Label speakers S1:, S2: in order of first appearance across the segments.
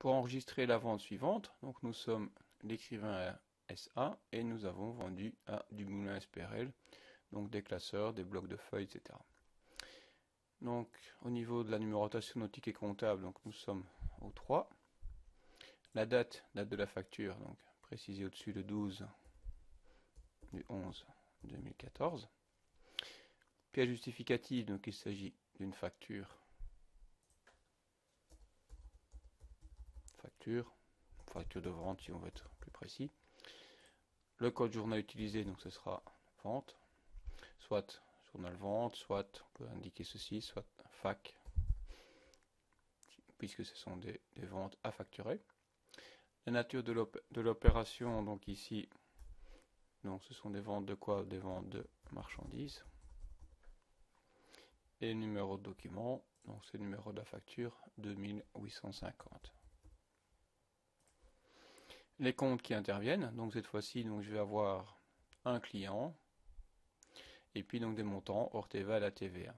S1: pour enregistrer la vente suivante, donc nous sommes l'écrivain SA et nous avons vendu à du moulin SPRL, donc des classeurs, des blocs de feuilles, etc. Donc au niveau de la numérotation nos tickets comptables, donc nous sommes au 3. La date, date de la facture, donc précisée au-dessus le 12 du 11 2014. Pièce justificative, donc il s'agit d'une facture. Facture, facture de vente si on veut être plus précis. Le code journal utilisé, donc ce sera vente, soit journal vente, soit on peut indiquer ceci, soit fac, puisque ce sont des, ventes à facturer. La nature de l'opération, donc ici, donc ce sont des ventes de quoi? Des ventes de marchandises. Et numéro de document, donc c'est numéro de la facture 2850. Les comptes qui interviennent, donc cette fois-ci, donc je vais avoir un client, et puis donc des montants hors TVA à la TVA.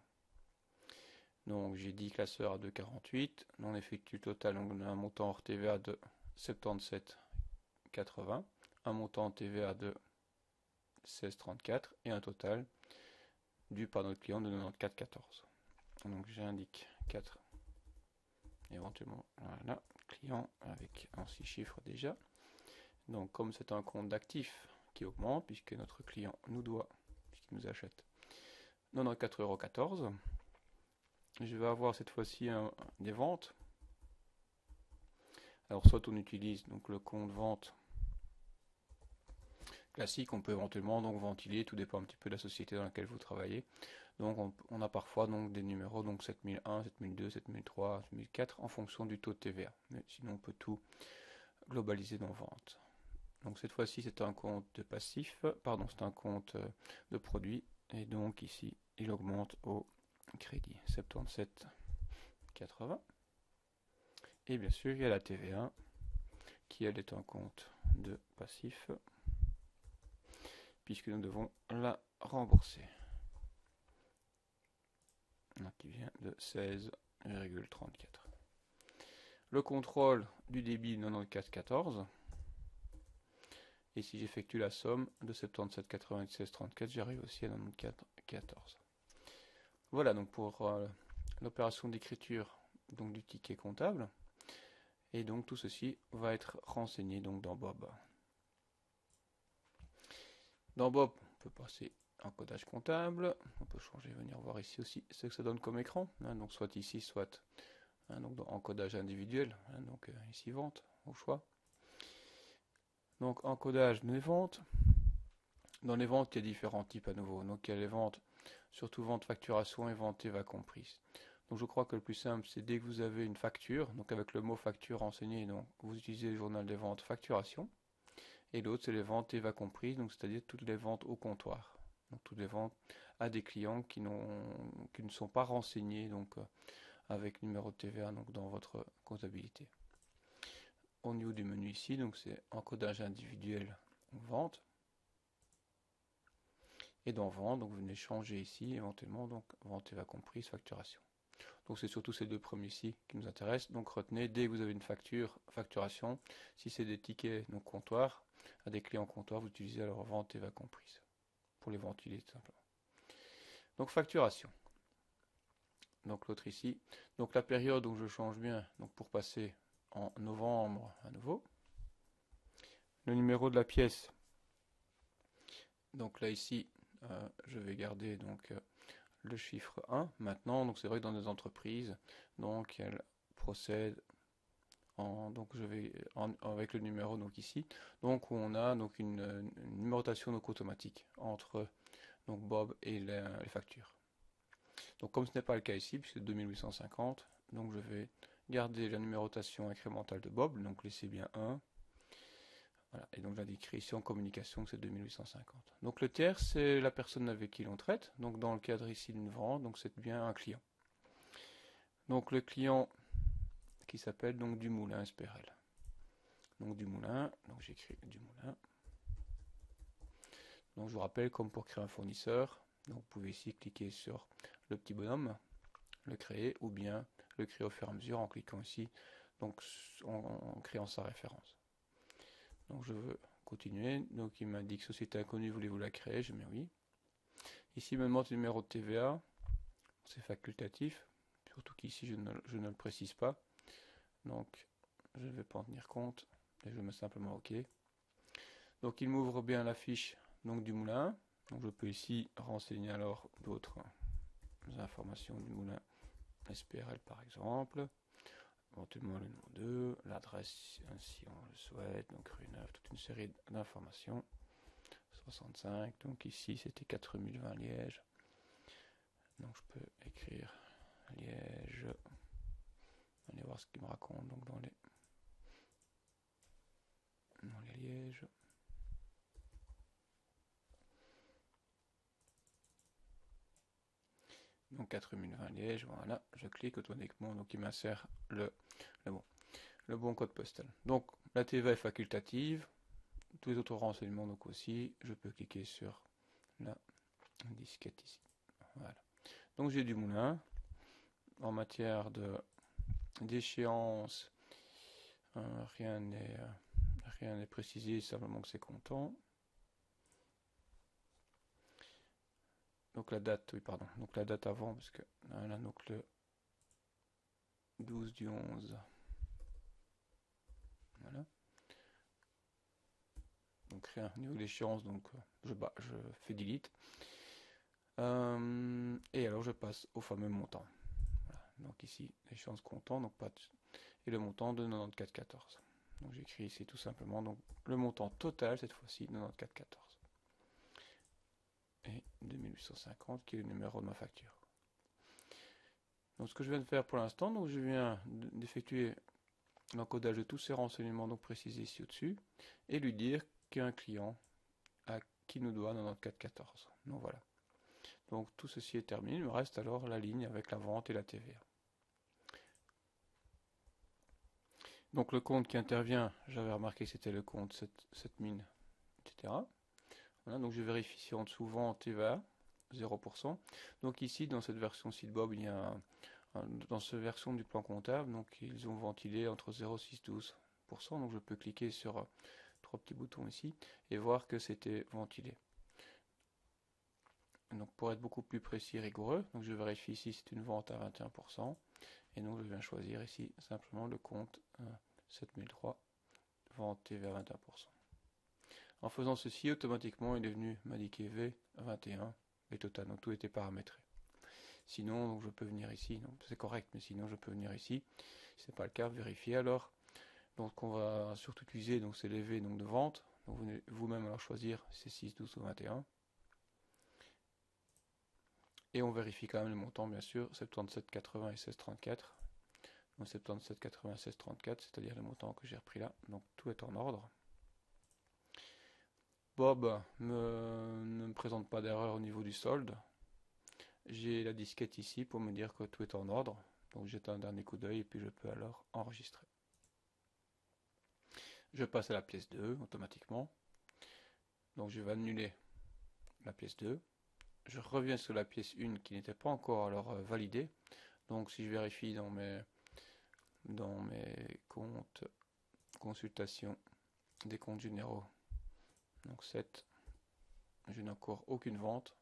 S1: Donc j'ai dit classeur à 2,48, on effectue total donc un montant hors TVA de 77,80, un montant TVA de 16,34 et un total dû par notre client de 94,14. Donc j'indique 4 éventuellement voilà, client avec un 6 chiffres déjà. Donc comme c'est un compte d'actifs qui augmente puisque notre client nous doit nous achète 94,14€. Je vais avoir cette fois-ci des ventes. Alors soit on utilise donc le compte vente classique, on peut éventuellement donc ventiler, tout dépend un petit peu de la société dans laquelle vous travaillez. Donc on, a parfois donc des numéros donc 7001, 7002, 7003, 7004 en fonction du taux de TVA. Mais sinon on peut tout globaliser dans vente. Donc cette fois-ci c'est un compte de passif, pardon c'est un compte euh, de produit et donc ici il augmente au crédit 77,80 et bien sûr il y a la TVA qui elle est un compte de passif puisque nous devons la rembourser qui vient de 16,34 le contrôle du débit 94,14 et si j'effectue la somme de 77,96,34, j'arrive aussi à 94,14. Voilà donc pour euh, l'opération d'écriture donc du ticket comptable. Et donc tout ceci va être renseigné donc dans Bob. Dans Bob, on peut passer en codage comptable. On peut changer, venir voir ici aussi ce que ça donne comme écran. Hein, donc soit ici, soit hein, donc dans encodage individuel. Hein, donc euh, ici vente au choix. Donc encodage des ventes. Dans les ventes, il y a différents types à nouveau. Donc il y a les ventes, surtout vente facturation et vente EVA comprise. Donc je crois que le plus simple, c'est dès que vous avez une facture, donc avec le mot facture renseigné, donc vous utilisez le journal des ventes facturation. Et l'autre, c'est les ventes EVA comprises, donc c'est-à-dire toutes les ventes au comptoir. Donc toutes les ventes à des clients qui, qui ne sont pas renseignés donc euh, avec numéro de TVA donc dans votre comptabilité au niveau du menu ici, donc c'est encodage individuel vente. Et dans vente, donc vous venez changer ici éventuellement donc vente et va comprise facturation. Donc c'est surtout ces deux premiers ici qui nous intéressent. Donc retenez dès que vous avez une facture, facturation, si c'est des tickets donc comptoir, à des clients comptoir, vous utilisez alors vente et va comprise pour les ventiler tout simplement. Donc facturation. Donc l'autre ici. Donc la période où je change bien, donc pour passer en novembre à nouveau. Le numéro de la pièce. Donc là ici, euh, je vais garder donc euh, le chiffre 1 maintenant. Donc c'est vrai que dans des entreprises, donc elles procèdent en, donc je vais avec le numéro donc ici. Donc on a donc une, numérotation donc automatique entre donc Bob et les factures. Donc comme ce n'est pas le cas ici, puisque 2850, donc je vais Gardez la numérotation incrémentale de Bob, donc laissez bien 1. Voilà, et donc j'indique ici en communication que c'est 2850. Donc le tiers, c'est la personne avec qui l'on traite. Donc dans le cadre ici d'une vente, donc c'est bien un client. Donc le client qui s'appelle donc du moulin SPRL. Donc du moulin, donc j'écris du moulin. Donc je vous rappelle, comme pour créer un fournisseur, donc vous pouvez ici cliquer sur le petit bonhomme, le créer, ou bien le créer au fur et à mesure en cliquant ici donc en, créant sa référence. Donc je veux continuer. Donc il m'indique société inconnue, voulez-vous la créer? Je mets oui. Ici il me demande le numéro de TVA. C'est facultatif. Surtout qu'ici je je ne, le précise pas. Donc je ne vais pas en tenir compte. Et je mets simplement OK. Donc il m'ouvre bien la fiche donc, du moulin. Donc je peux ici renseigner alors d'autres informations du moulin SPRL par exemple éventuellement le nom 2, l'adresse si on le souhaite, donc rue 9, toute une série d'informations. 65, donc ici c'était 4020 Liège. Donc je peux écrire Liège. Allez voir ce qu'il me raconte donc dans les dans les Lièges. Donc 4020 Liège, voilà, je clique automatiquement, donc il m'insère le, le, bon, le bon code postal. Donc la TVA est facultative, tous les autres renseignements donc aussi, je peux cliquer sur la disquette ici. Voilà. Donc j'ai du moulin. En matière de d'échéance, euh, rien n'est euh, rien n'est précisé, simplement que c'est content. Donc la date, oui pardon, donc la date avant, parce que là donc le 12 du 11. Voilà. Donc rien, au niveau de l'échéance, donc je, bah, je fais delete. Euh, et alors je passe au fameux montant. Donc ici, l'échéance comptant, donc pas et le montant de 94,14. Donc j'écris ici tout simplement donc le montant total cette fois-ci 94,14 et 2850 qui est le numéro de ma facture. Donc ce que je viens de faire pour l'instant, donc je viens d'effectuer l'encodage de tous ces renseignements donc précisés ici au-dessus et lui dire qu'il y a un client à qui nous doit 9414. Donc voilà. Donc tout ceci est terminé, il me reste alors la ligne avec la vente et la TVA. Donc le compte qui intervient, j'avais remarqué que c'était le compte cette, cette donc je vérifie si en dessous vente TVA 0%. Donc ici dans cette version Bob il y a dans cette version du plan comptable, donc ils ont ventilé entre 0,6 12%. Donc je peux cliquer sur euh, trois petits boutons ici et voir que c'était ventilé. Donc pour être beaucoup plus précis et rigoureux, donc je vérifie ici c'est une vente à 21%. Et donc je viens choisir ici simplement le compte 7003 euh, vente TVA 21%. En faisant ceci, automatiquement, il est venu m'indiquer V21 et total. Donc tout était paramétré. Sinon, donc, je peux venir ici. C'est correct, mais sinon, je peux venir ici. Si ce n'est pas le cas, vérifier alors. Donc on va surtout utiliser donc c'est les V de vente. Donc vous-même alors choisir c'est 6, 12 ou 21. Et on vérifie quand même les montants bien sûr, 77, 80 et 16, 34. Donc 77, 80 et 16, 34, c'est-à-dire les montants que j'ai repris là. Donc tout est en ordre. Bob ne me présente pas d'erreur au niveau du solde. J'ai la disquette ici pour me dire que tout est en ordre. Donc jette un dernier coup d'œil et puis je peux alors enregistrer. Je passe à la pièce 2 automatiquement. Donc je vais annuler la pièce 2. Je reviens sur la pièce 1 qui n'était pas encore alors euh, validée. Donc si je vérifie dans mes dans mes comptes consultation des comptes généraux donc 7. Je n'ai encore aucune vente.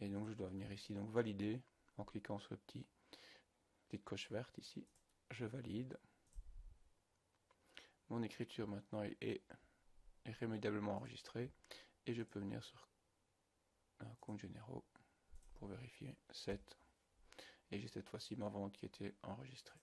S1: Et donc je dois venir ici, donc valider, en cliquant sur le petit, petite coche verte ici. Je valide. Mon écriture maintenant est, irrémédiablement enregistrée. Et je peux venir sur un compte généraux pour vérifier 7. Et j'ai cette fois-ci ma vente qui était enregistrée.